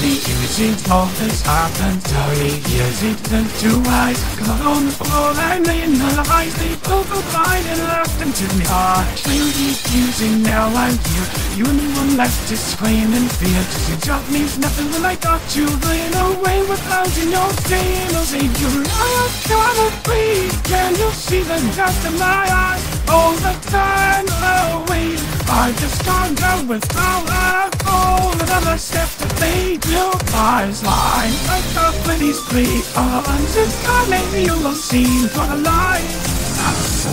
since all this happened 30 years into two eyes Cause on the floor and in the eyes They both applied and left them to me. Ah, clearly using now I'm here You and the one left to scream in fear. Just your job means nothing when I got you. Laying away without you no staying No savior I have gotta breathe Can you see the dust in my eyes? All the time away. I just can't go without her all another step fade Your eyes lie like the please please arms It's coming. You will see for the light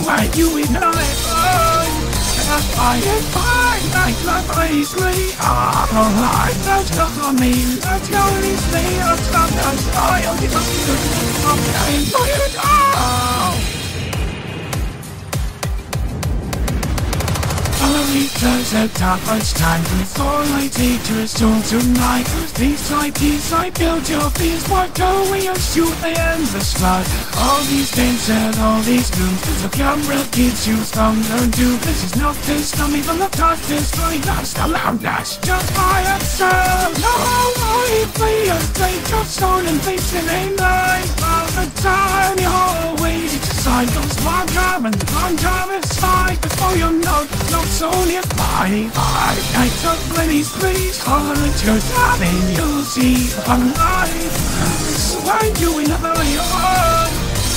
Why you ignore it? I am fine like the please Ah, the light that's stuck on me That's your release me Because at that much time before I take your soul tonight Piece by piece I build your peace. What go we shoot the endless flood. All these things and all these dooms The camera keeps you from learn to. This is not this coming from the darkness Really that's the loudness. Just by itself. No, I play a take your soul and face it ain't like All the time you always decide Those one time and one time Before you know, not so nearby I, I took Lenny's place Call it your darling You'll see I'm alive Why you another yard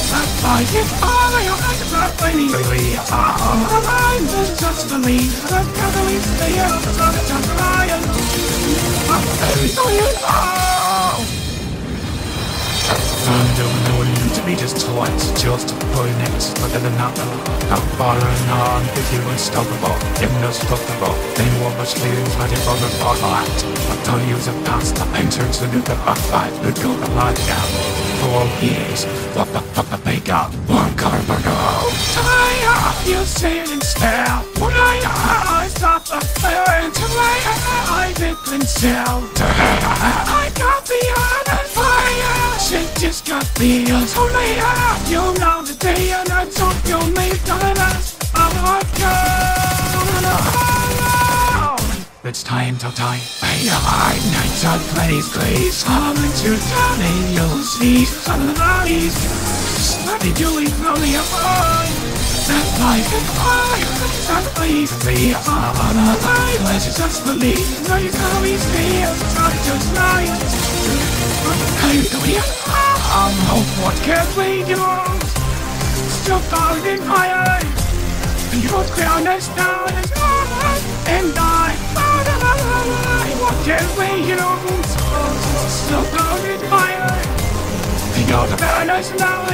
That's why it's all I like about Lenny Baby, I'm alive Just just believe I've got to leave the air It's not just a lion I'm I'm doing no one to be just twice, just to put next, but then another. I'm following on with you unstoppable, indestructible. They were much feelings ready for the spotlight. Don't use a past, the painters to do the fight, but go the light down. Four years, what the fuck the big up, one carbonal. Tired, you sit and stare. When I stop the flare into my eye, I didn't sell. Me so. You know the day and I took your mate on us. I'm not It's time to die. Hey, I nights on place, please. I'm into telling you'll see some of the bodies. What did you leave only a boy? That life is fire. That please me. I'm a line. Let's just believe. Now you can always see. I'm not just. Hey, do hope what can we do? Still in my eyes. Your crown is down as and I What can we do? Still in my eyes. The paradise now